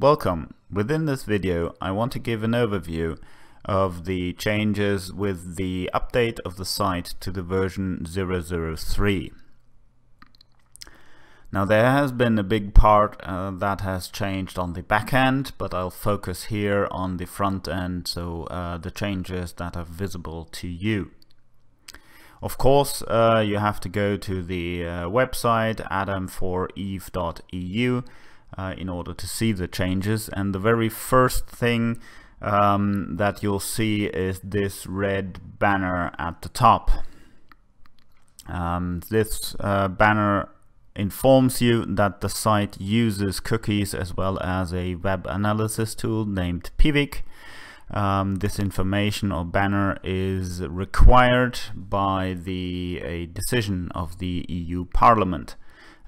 Welcome. Within this video I want to give an overview of the changes with the update of the site to the version 003. Now there has been a big part uh, that has changed on the back end, but I'll focus here on the front end, so uh, the changes that are visible to you. Of course, uh, you have to go to the uh, website adam4eve.eu uh, in order to see the changes. And the very first thing um, that you'll see is this red banner at the top. Um, this uh, banner informs you that the site uses cookies as well as a web analysis tool named Piwik. Um, this information or banner is required by the a decision of the EU Parliament.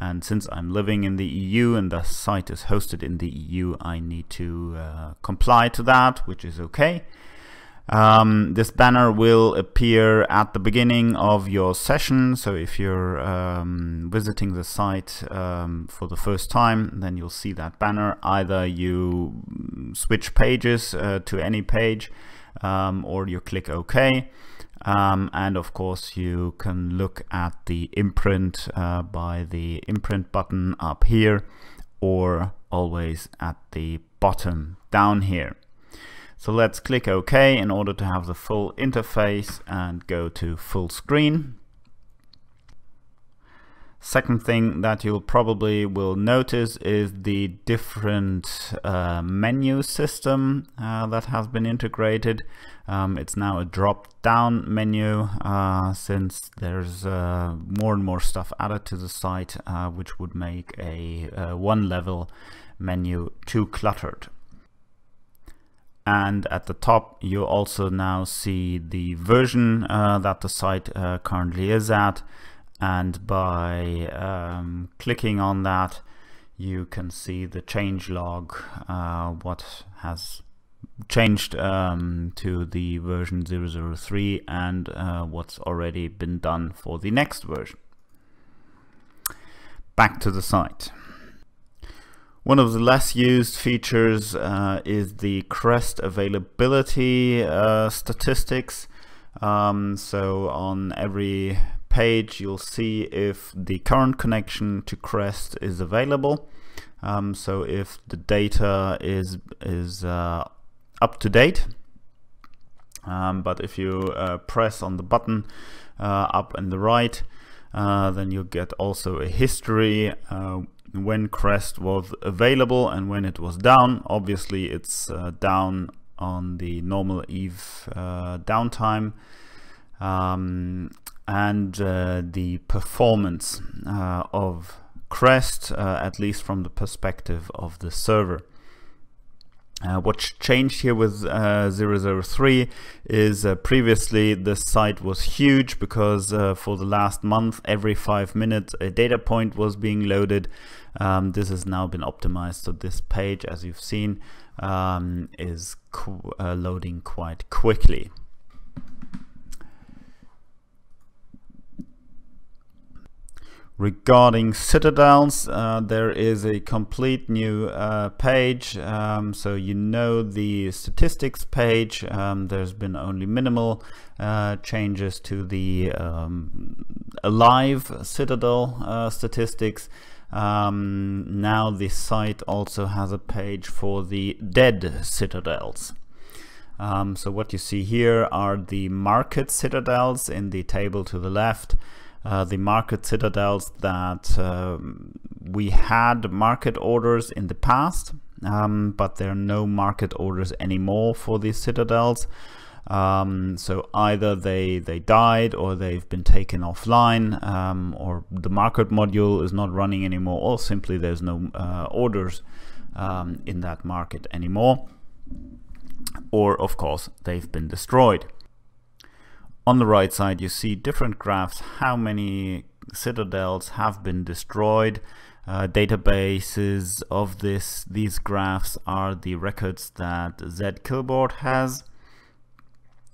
And since I'm living in the EU and the site is hosted in the EU, I need to uh, comply to that, which is okay. Um, this banner will appear at the beginning of your session. So if you're um, visiting the site um, for the first time, then you'll see that banner. Either you switch pages uh, to any page um, or you click OK. Um, and of course you can look at the imprint uh, by the imprint button up here or always at the bottom down here. So let's click OK in order to have the full interface and go to full screen. Second thing that you'll probably will notice is the different uh, menu system uh, that has been integrated. Um, it's now a drop-down menu uh, since there's uh, more and more stuff added to the site uh, which would make a uh, one-level menu too cluttered. And at the top you also now see the version that the site currently is at and by um, clicking on that you can see the change log uh, what has changed um, to the version 003 and uh, what's already been done for the next version. Back to the site. One of the less used features uh, is the Crest availability uh, statistics. Um, so on every page you'll see if the current connection to Crest is available. Um, so if the data is is uh, up to date. Um, but if you uh, press on the button uh, up in the right, uh, then you'll get also a history uh, when Crest was available and when it was down. Obviously, it's uh, down on the normal Eve downtime. Um, and uh, the performance uh, of Crest, uh, at least from the perspective of the server. Uh, what's changed here with uh, 003 is uh, previously the site was huge because for the last month every five minutes a data point was being loaded. Um, this has now been optimized so this page as you've seen um, is loading quite quickly. Regarding citadels, uh, there is a complete new uh, page. Um, so you know the statistics page. Um, there's been only minimal uh, changes to the um, alive citadel uh, statistics. Um, now the site also has a page for the dead citadels. Um, so what you see here are the market citadels in the table to the left. Uh, the market citadels that um, we had market orders in the past, um, but there are no market orders anymore for these citadels. Um, so either they they died or they've been taken offline, um, or the market module is not running anymore, or simply there's no uh, orders um, in that market anymore. Or of course they've been destroyed. On the right side you see different graphs how many citadels have been destroyed. Uh, databases of this these graphs are the records that zKillboard has.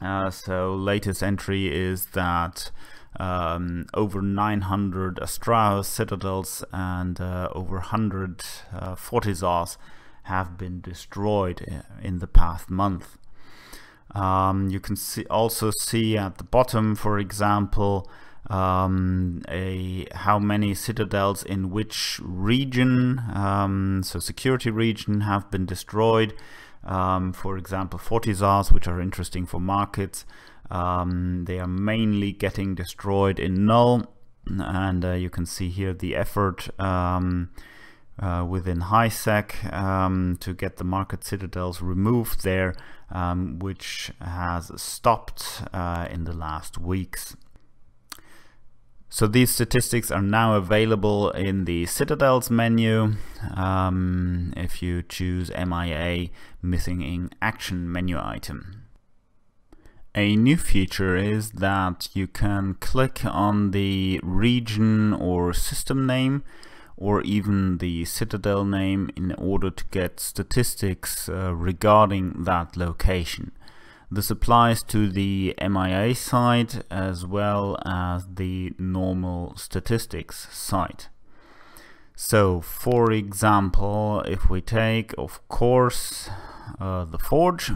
Uh, so latest entry is that um, over 900 Astrahus citadels and uh, over 100 uh, Fortizars have been destroyed uh, in the past month. Um, you can see also see at the bottom, for example, um, a how many citadels in which region, um, so security region, have been destroyed. Um, for example, Fortizars, which are interesting for markets, um, they are mainly getting destroyed in null, and uh, you can see here the effort um, uh, within HiSec um, to get the market citadels removed there, um, which has stopped uh, in the last weeks. So these statistics are now available in the Citadels menu um, if you choose MIA missing in action menu item. A new feature is that you can click on the region or system name or even the Citadel name in order to get statistics uh, regarding that location. This applies to the MIA side as well as the normal statistics site. So for example, if we take, of course, uh, the Forge,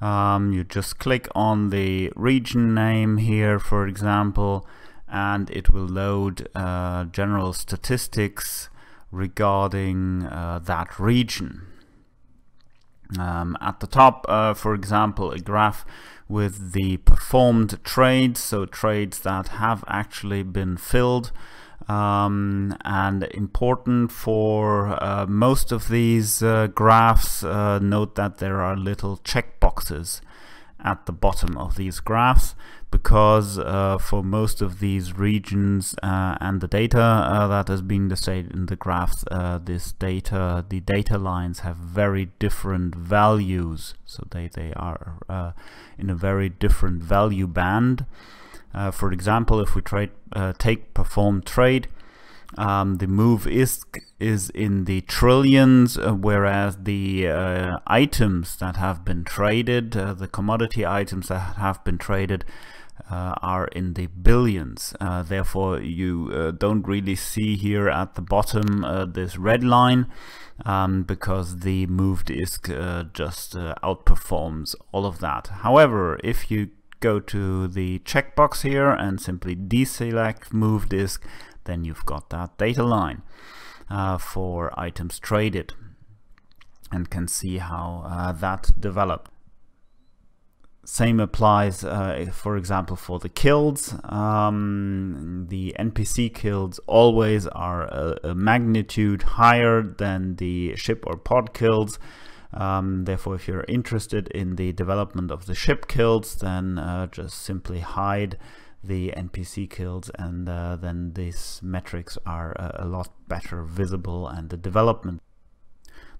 um, you just click on the region name here, for example, and it will load uh, general statistics regarding uh, that region. Um, at the top, uh, for example, a graph with the performed trades, so trades that have actually been filled. Um, and important for uh, most of these uh, graphs, uh, note that there are little checkboxes at the bottom of these graphs because uh, for most of these regions uh, and the data uh, that has been displayed in the graphs, uh, this data, the data lines have very different values. So they, they are uh, in a very different value band. Uh, for example, if we trade, take perform trade, um, the move is is in the trillions, uh, whereas the uh, items that have been traded, uh, the commodity items that have been traded, uh, are in the billions. Uh, therefore, you uh, don't really see here at the bottom this red line um, because the move disk just outperforms all of that. However, if you go to the checkbox here and simply deselect move disk, then you've got that data line uh, for items traded and can see how uh, that developed. Same applies, uh, for example, for the kills. Um, the NPC kills always are a, a, magnitude higher than the ship or pod kills. Um, therefore, if you're interested in the development of the ship kills, then uh, just simply hide the NPC kills and uh, then these metrics are a, a lot better visible and the development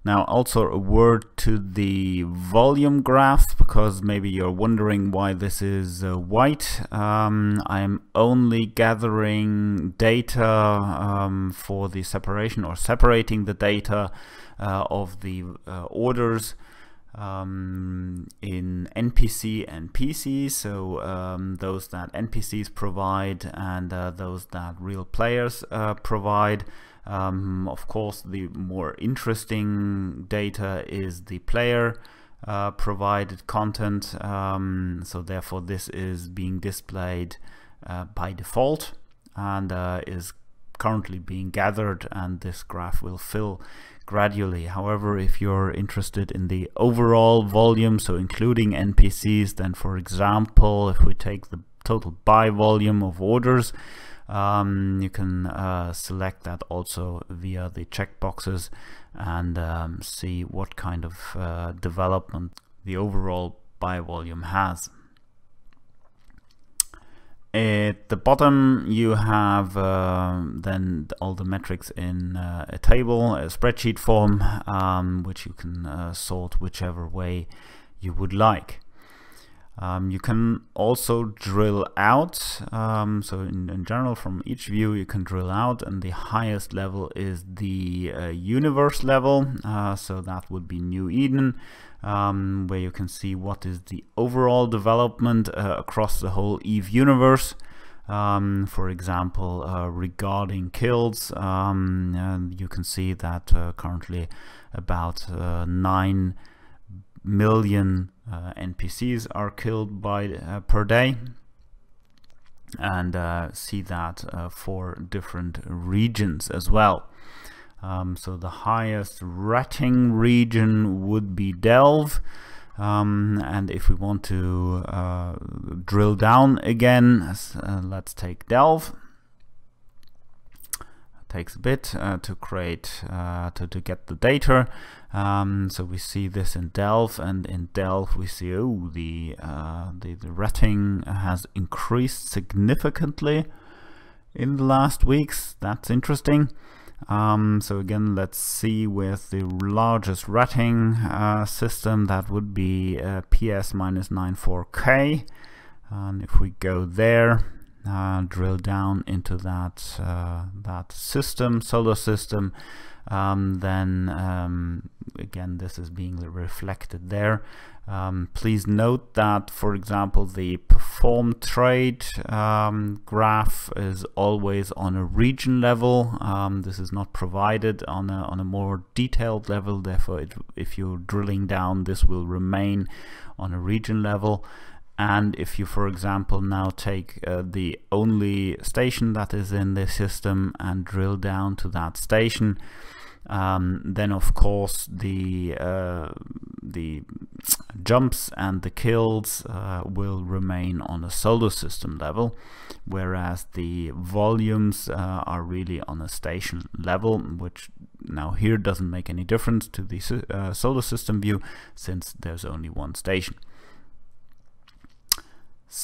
now also a word to the volume graph because maybe you're wondering why this is uh, white. Um, I'm only gathering data um, for the separation or separating the data uh, of the uh, orders um, in NPC and PC, so um, those that NPCs provide and uh, those that real players uh, provide. Um, of course, the more interesting data is the player uh, provided content, um, so therefore this is being displayed uh, by default and uh, is currently being gathered and this graph will fill gradually. However, if you're interested in the overall volume, so including NPCs, then for example, if we take the total buy volume of orders, um, you can uh, select that also via the checkboxes and um, see what kind of uh, development the overall buy volume has. At the bottom you have uh, then all the metrics in uh, a table, a spreadsheet form, um, which you can uh, sort whichever way you would like. Um, you can also drill out, um, so in, in, general from each view you can drill out and the highest level is the uh, universe level, uh, so that would be New Eden, um, where you can see what is the overall development uh, across the whole EVE universe. um, for example uh, regarding kills um, you can see that uh, currently about uh, 9 million uh, NPCs are killed by uh, per day and uh, see that for different regions as well um, so the highest rating region would be Delve um, and if we want to uh, drill down again, uh, let's take Delve. Takes a bit uh, to create, uh, to, to get the data. Um, so we see this in Delve, and in Delve we see, oh, the, uh, the, the rating has increased significantly in the last weeks. That's interesting. Um, so again, let's see with the largest rating uh, system, that would be uh, PS-94K. And if we go there, uh, drill down into that uh, that system, solar system, um, then um, again this is being reflected there. Um, please note that, for example, the perform trade um, graph is always on a region level. Um, this is not provided on a, on a more detailed level. Therefore, it, if you're drilling down, this will remain on a region level. And if you, for example, now take uh, the only station that is in the system and drill down to that station, um, then of course the uh, the jumps and the kills uh, will remain on a solar system level whereas the volumes uh, are really on a station level which now here doesn't make any difference to the uh, solar system view since there's only one station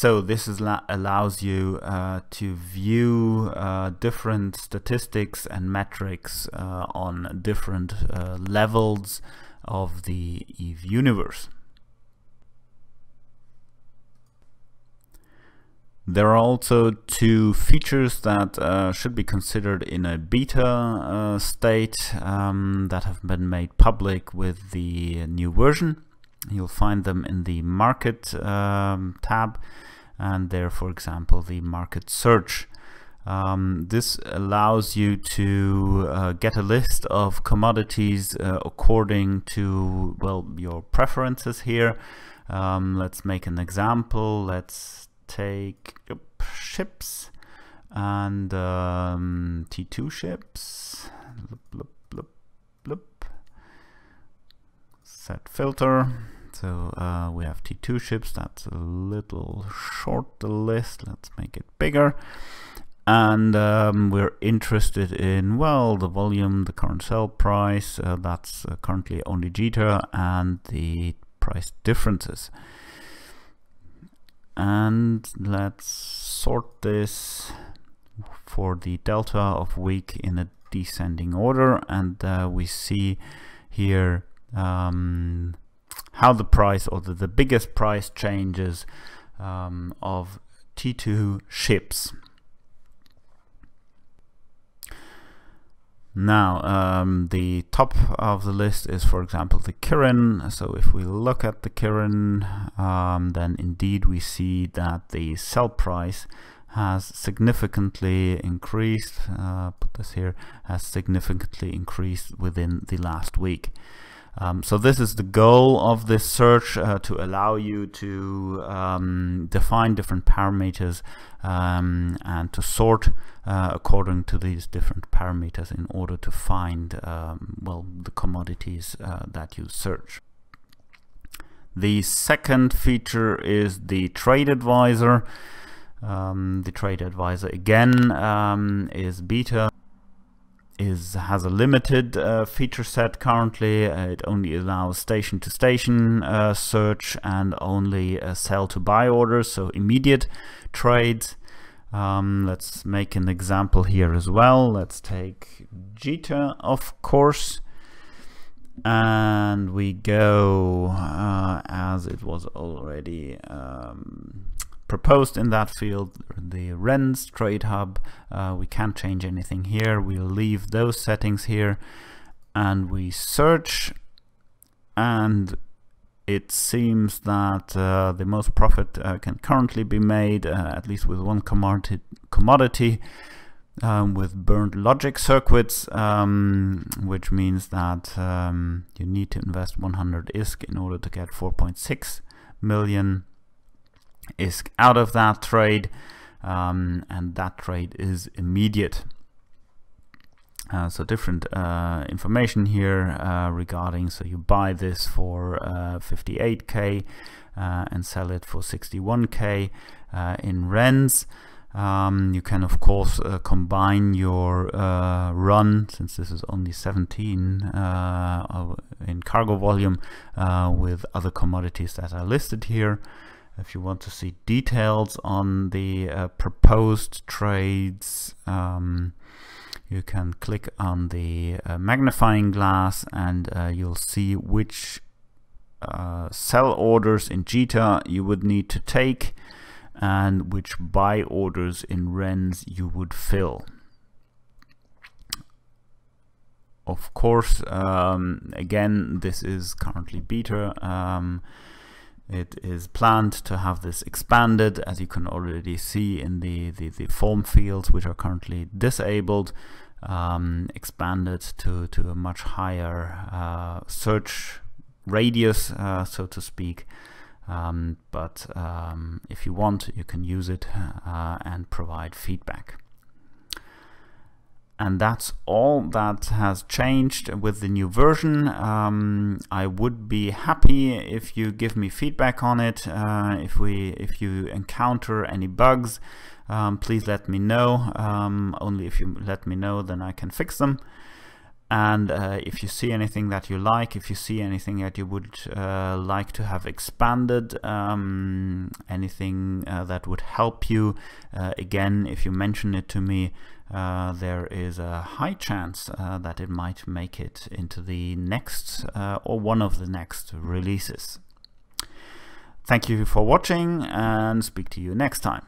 so this is allows you uh, to view uh, different statistics and metrics uh, on different uh, levels of the EVE universe. There are also two features that uh, should be considered in a beta uh, state um, that have been made public with the new version. You'll find them in the market um, tab and there for example the market search. Um, this allows you to uh, get a list of commodities uh, according to well your preferences here. Um, let's make an example. Let's take ships and um, T2 ships. Set filter. So uh, we have T2 ships, that's a little short the list, let's make it bigger. And um, we're interested in, well, the volume, the current sell price, uh, that's uh, currently only Jita, and the price differences. And let's sort this for the delta of week in a descending order and uh, we see here um, how the price or the, the biggest price changes um, of T2 ships. Now, um, the top of the list is, for example, the Kirin. So if we look at the Kirin, um, then indeed we see that the sell price has significantly increased, uh, put this here, has significantly increased within the last week. Um, so this is the goal of this search uh, to allow you to um, define different parameters um, and to sort uh, according to these different parameters in order to find um, well the commodities uh, that you search. The second feature is the trade advisor. Um, the trade advisor again um, is beta is has a limited uh, feature set currently. Uh, it only allows station to station uh, search and only uh, sell to buy orders, so immediate trades. Um, let's make an example here as well. Let's take Jita, of course, and we go uh, as it was already um, proposed in that field, the Rens Trade Hub. Uh, we can't change anything here. We'll leave those settings here and we search and it seems that uh, the most profit uh, can currently be made, uh, at least with one commodity, commodity um, with burned logic circuits, um, which means that um, you need to invest 100 ISK in order to get 4.6 million ISK out of that trade, um, and that trade is immediate. Uh, so different uh, information here uh, regarding so you buy this for 58k uh, uh, and sell it for 61k uh, in Rens um, you can of course combine your run since this is only 17 in cargo volume with other commodities that are listed here if you want to see details on the proposed trades um, you can click on the uh, magnifying glass and uh, you'll see which uh, sell orders in JITA you would need to take and which buy orders in RENS you would fill. Of course, um, again, this is currently beta. Um, it is planned to have this expanded, as you can already see in the, the, the form fields, which are currently disabled um, expanded to, to a much higher uh, search radius, uh, so to speak. Um, but um, if you want, you can use it uh, and provide feedback. And that's all that has changed with the new version. Um, I would be happy if you give me feedback on it. Uh, if we, if you encounter any bugs, um, please let me know. Um, only if you let me know, then I can fix them. And uh, if you see anything that you like, if you see anything that you would uh, like to have expanded, um, anything uh, that would help you, uh, again, if you mention it to me, uh, there is a high chance uh, that it might make it into the next or one of the next releases. Thank you for watching and speak to you next time.